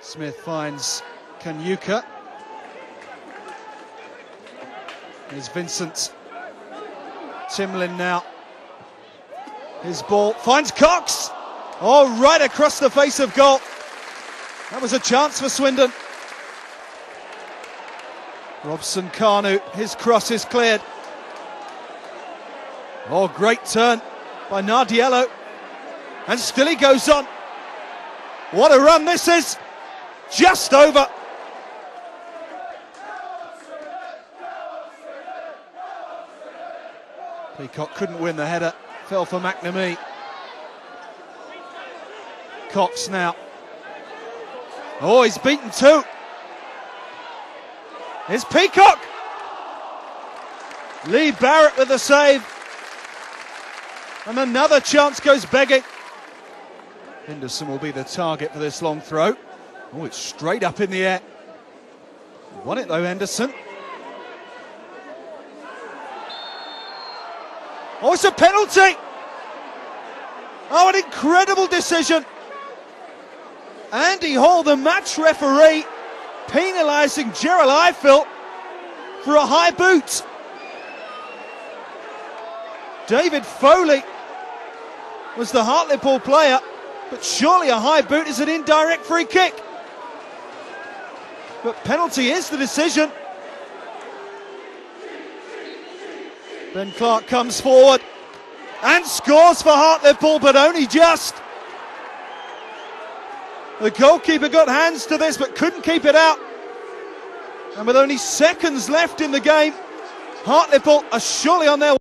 Smith finds Kanyuka. Here's Vincent. Timlin now. His ball finds Cox. Oh, right across the face of goal. That was a chance for Swindon. Robson Kanu, his cross is cleared. Oh, great turn by Nardiello. And still he goes on. What a run this is! Just over. Peacock couldn't win the header, fell for McNamee. Cox now. Oh, he's beaten two. It's Peacock. Lee Barrett with the save. And another chance goes begging. Henderson will be the target for this long throw. Oh, it's straight up in the air. Won it though, Henderson. Oh, it's a penalty. Oh, an incredible decision. Andy Hall, the match referee, penalising Jerel Ifil for a high boot. David Foley was the Hartlepool player, but surely a high boot is an indirect free kick. But penalty is the decision. Ben Clark comes forward and scores for Hartlepool, but only just. The goalkeeper got hands to this but couldn't keep it out. And with only seconds left in the game, Hartlepool are surely on their.